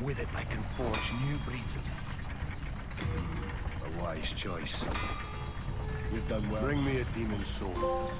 With it, I can forge new breeds of... A wise choice. You've done well. Bring me a demon soul.